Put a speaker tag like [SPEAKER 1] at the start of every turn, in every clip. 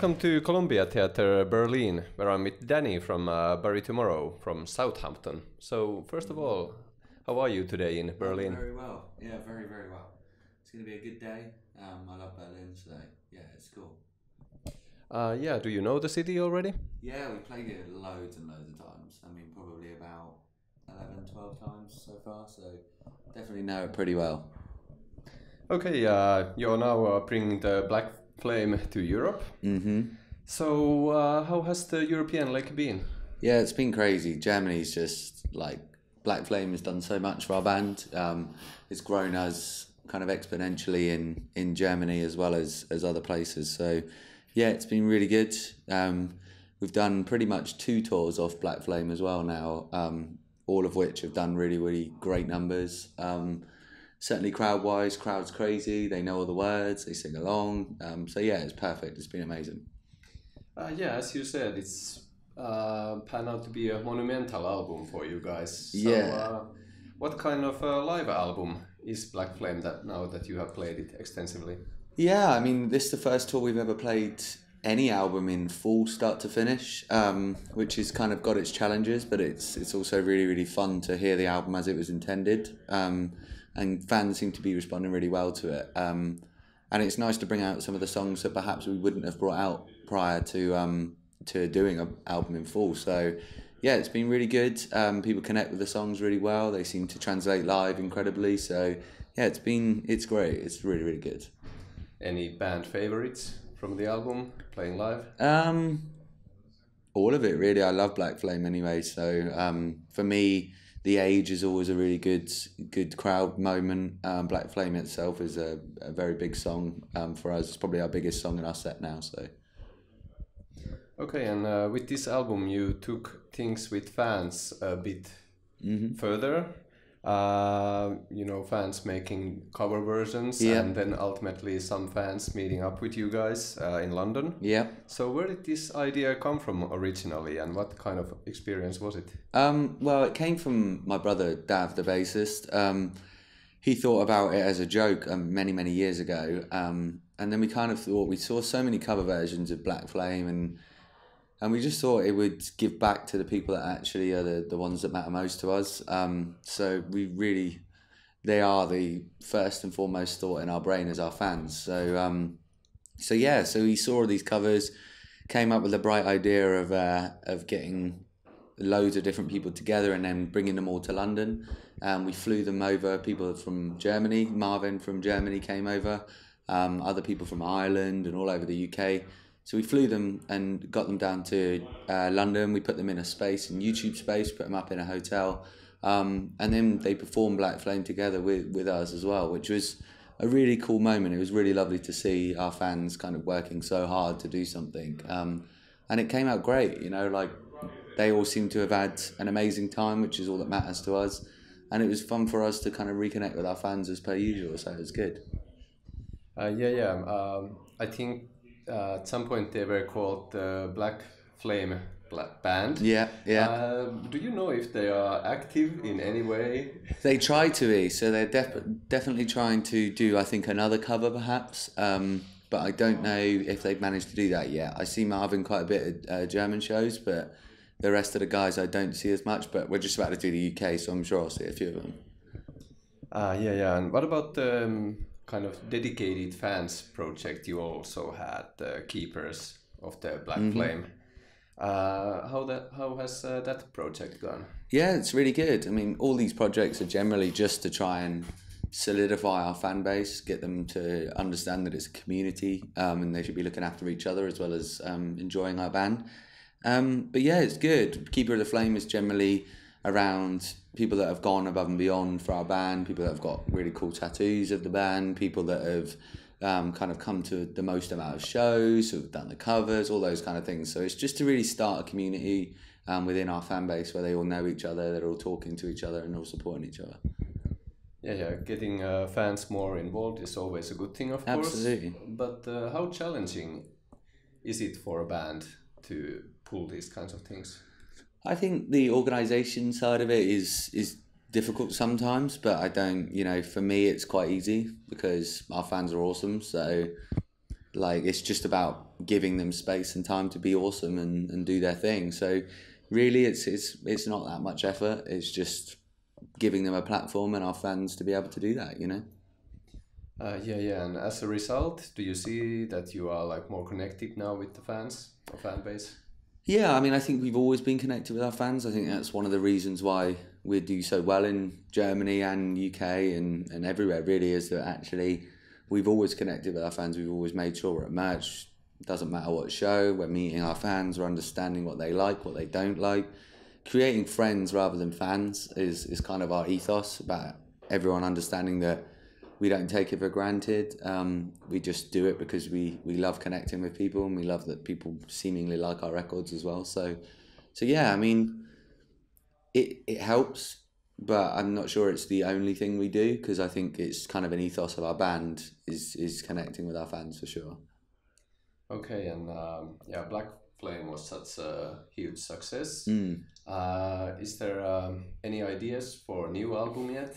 [SPEAKER 1] welcome to Columbia Theatre Berlin, where I'm with Dani from uh, Bury Tomorrow from Southampton. So, first of all, how are you today in Berlin?
[SPEAKER 2] Very well. Yeah, very, very well. It's going to be a good day. Um, I love Berlin, so yeah, it's cool.
[SPEAKER 1] Uh, yeah, do you know the city already?
[SPEAKER 2] Yeah, we played it loads and loads of times. I mean, probably about 11, 12 times so far, so definitely know it pretty well.
[SPEAKER 1] Okay, uh, you're now uh, bringing the Black Flame to Europe.
[SPEAKER 2] Mm-hmm.
[SPEAKER 1] So, uh, how has the European leg been?
[SPEAKER 2] Yeah, it's been crazy. Germany's just like Black Flame has done so much for our band. Um, it's grown us kind of exponentially in in Germany as well as as other places. So yeah, it's been really good. Um, we've done pretty much two tours off Black Flame as well now, um, all of which have done really really great numbers. Um, certainly crowd wise, crowd's crazy. They know all the words. They sing along. Um, so yeah, it's perfect. It's been amazing.
[SPEAKER 1] Uh, yeah, as you said, it's uh, panned out to be a monumental album for you guys. So,
[SPEAKER 2] Yeah.
[SPEAKER 1] Uh, what kind of uh, live album is Black Flame that now that you have played it extensively?
[SPEAKER 2] Yeah, I mean, this is the first tour we've ever played any album in full start to finish, um, which has kind of got its challenges, but it's it's also really really fun to hear the album as it was intended, um, and fans seem to be responding really well to it. Um, and it's nice to bring out some of the songs that perhaps we wouldn't have brought out prior to um, to doing an album in full. So. Yeah, it's been really good. Um, people connect with the songs really well. They seem to translate live incredibly. So, yeah, it's been it's great. It's really really good.
[SPEAKER 1] Any band favorites from the album playing live?
[SPEAKER 2] Um, all of it really. I love Black Flame anyway. So um, for me, the age is always a really good good crowd moment. Um, Black Flame itself is a, a very big song um, for us. It's probably our biggest song in our set now. So
[SPEAKER 1] Okay, and uh, with this album, you took things with fans a bit
[SPEAKER 2] Mm-hmm.
[SPEAKER 1] further. Uh, you know, fans making cover versions,
[SPEAKER 2] Yeah.
[SPEAKER 1] and then ultimately some fans meeting up with you guys uh, in London.
[SPEAKER 2] yeah.
[SPEAKER 1] So, where did this idea come from originally, and what kind of experience was it?
[SPEAKER 2] Um, well, it came from my brother Dav, the bassist. Um, he thought about it as a joke um, many, many years ago, um, and then we kind of thought we saw so many cover versions of Black Flame, and and we just thought it would give back to the people that actually are the, the ones that matter most to us. Um, so we really, they are the first and foremost thought in our brain as our fans. So um, so yeah, so we saw these covers, came up with a bright idea of uh, of getting loads of different people together and then bringing them all to London. Um, we flew them over. People from Germany, Marvin from Germany came over. Um, other people from Ireland and all over the UK. So we flew them and got them down to uh, London. We put them in a space, in YouTube space, put them up in a hotel, um, and then they performed Black Flame together with with us as well, which was a really cool moment. It was really lovely to see our fans kind of working so hard to do something, um, and it came out great. You know, like they all seem to have had an amazing time, which is all that matters to us. And it was fun for us to kind of reconnect with our fans as per usual, so it was good.
[SPEAKER 1] Uh, yeah, yeah. Um, I think uh, at some point they were called the Black Flame Black Band.
[SPEAKER 2] Yeah, yeah.
[SPEAKER 1] Uh, do you know if they are active in any way?
[SPEAKER 2] They try to be, so they're def- definitely trying to do, I think, another cover perhaps. Um, but I don't know if they've managed to do that yet. I see Marvin quite a bit at uh, German shows, but the rest of the guys I don't see as much. But we're just about to do the UK, so I'm sure I'll see a few of them.
[SPEAKER 1] Uh, yeah, yeah. And what about um, kind of dedicated fans project you also had, the Keepers of the Black Flame? Uh, how that how has uh, that project gone?
[SPEAKER 2] Yeah, it's really good. I mean, all these projects are generally just to try and solidify our fan base, get them to understand that it's a community um, and they should be looking after each other as well as um, enjoying our band. Um, but yeah, it's good. Keeper of the Flame is generally around people that have gone above and beyond for our band, people that have got really cool tattoos of the band, people that have um, kind of come to the most amount of shows, who've done the covers, all those kind of things. So it's just to really start a community um, within our fan base where they all know each other, they're all talking to each other and all supporting each other.
[SPEAKER 1] Yeah, yeah. Getting uh, fans more involved is always a good thing, of course.
[SPEAKER 2] Absolutely.
[SPEAKER 1] course. But uh, how challenging is it for a band to pull these kinds of things?
[SPEAKER 2] I think the organisation side of it is is difficult sometimes, but I don't. You know, for me, it's quite easy because our fans are awesome. So like it's just about giving them space and time to be awesome and, and do their thing. So really, it's it's it's not that much effort. It's just giving them a platform and our fans to be able to do that. You know.
[SPEAKER 1] Uh, yeah, yeah, and as a result, do you see that you are like more connected now with the fans or fan base?
[SPEAKER 2] Yeah, I mean, I think we've always been connected with our fans. I think that's one of the reasons why we do so well in Germany and UK and, and everywhere. Really, is that actually we've always connected with our fans. We've always made sure we're at merch. Doesn't matter what show, we're meeting our fans, we're understanding what they like, what they don't like. Creating friends rather than fans is, is kind of our ethos about everyone understanding that we don't take it for granted. Um, we just do it because we, we love connecting with people and we love that people seemingly like our records as well. So, so yeah, I mean, it, it helps, but I'm not sure it's the only thing we do because I think it's kind of an ethos of our band is, is connecting with our fans for sure.
[SPEAKER 1] Okay, and um, yeah, Black Flame was such a huge success.
[SPEAKER 2] Mm.
[SPEAKER 1] Uh, is there um, any ideas for a new album yet?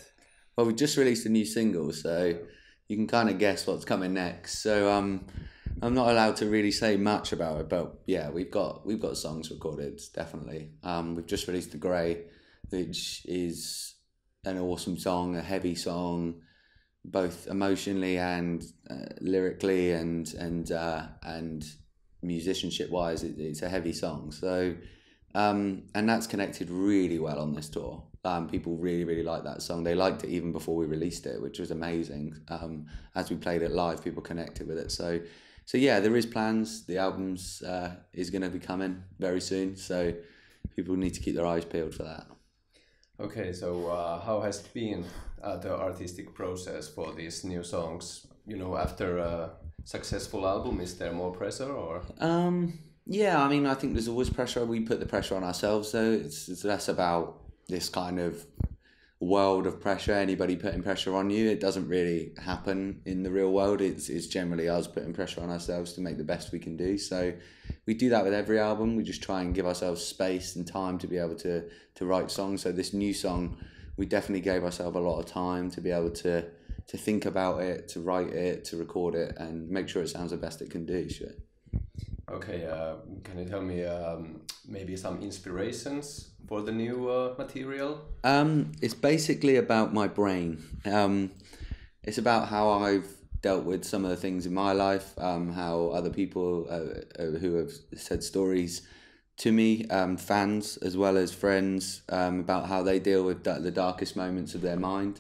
[SPEAKER 2] Well, we just released a new single, so you can kind of guess what's coming next. So um, I'm not allowed to really say much about it, but yeah, we've got we've got songs recorded definitely. Um, we've just released the Grey, which is an awesome song, a heavy song, both emotionally and uh, lyrically and and uh, and musicianship wise. It, it's a heavy song, so um, and that's connected really well on this tour. Um, people really, really like that song. They liked it even before we released it, which was amazing. Um, as we played it live, people connected with it. So, so yeah, there is plans. The album's uh, is going to be coming very soon. So, people need to keep their eyes peeled for that.
[SPEAKER 1] Okay, so uh, how has been uh, the artistic process for these new songs? You know, after a successful album, is there more pressure or?
[SPEAKER 2] Um, yeah, I mean, I think there's always pressure. We put the pressure on ourselves, though. It's, it's less about this kind of world of pressure, anybody putting pressure on you. It doesn't really happen in the real world. It's, it's generally us putting pressure on ourselves to make the best we can do. So we do that with every album. We just try and give ourselves space and time to be able to, to write songs. So this new song, we definitely gave ourselves a lot of time to be able to to think about it, to write it, to record it, and make sure it sounds the best it can do. Sure.
[SPEAKER 1] Okay, uh, can you tell me um, maybe some inspirations for the new uh, material?
[SPEAKER 2] Um, it's basically about my brain. Um, it's about how I've dealt with some of the things in my life, um, how other people uh, uh who have said stories to me, um, fans as well as friends, um, about how they deal with the darkest moments of their mind.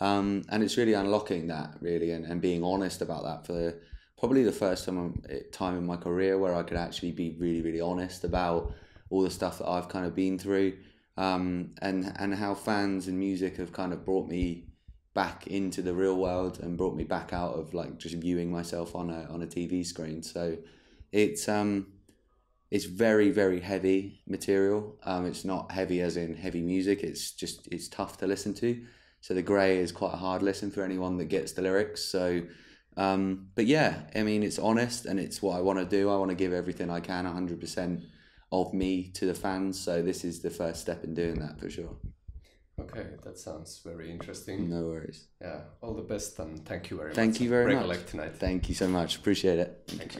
[SPEAKER 2] and it's really unlocking that, really, and, and being honest about that for probably the first time time in my career where I could actually be really really honest about all the stuff that I've kind of been through um, and and how fans and music have kind of brought me back into the real world and brought me back out of like just viewing myself on a on a TV screen. So it's um it's very very heavy material. Um it's not heavy as in heavy music. It's just it's tough to listen to. So the grey is quite a hard listen for anyone that gets the lyrics. So um, but yeah, I mean, it's honest and it's what I want to do. I want to give everything I can, 100% of me to the fans. So this is the first step in doing that for sure.
[SPEAKER 1] Okay, that sounds very interesting.
[SPEAKER 2] No worries.
[SPEAKER 1] Yeah, all the best and thank you very
[SPEAKER 2] thank
[SPEAKER 1] much.
[SPEAKER 2] Thank you very
[SPEAKER 1] much.
[SPEAKER 2] Tonight. Thank you so much. Appreciate it.
[SPEAKER 1] Thank you.